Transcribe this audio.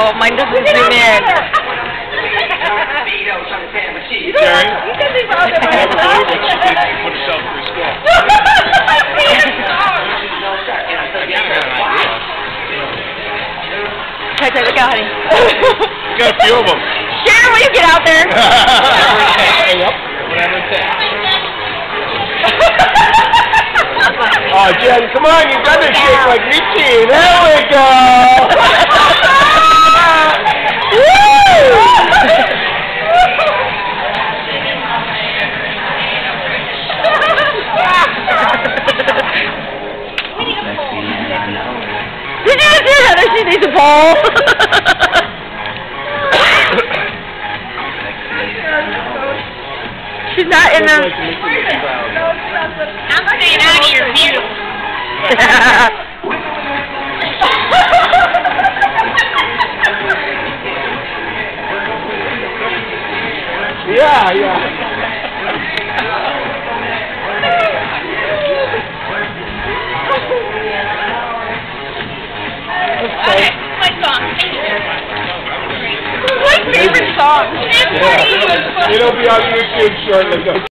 Oh, mine doesn't zoom in. You can leave out I never believe what she put herself through school. Try to look out, honey. You got a few of them. Sharon, will you get out there? yep. Whatever it takes. Oh, Jen, come on, you've gotta shake like Richie. There we go. Did you see Heather? She needs a ball. She's not in the. I'm staying out of your view. Yeah, yeah. Song. My favorite song. Funny. It'll be on YouTube shortly.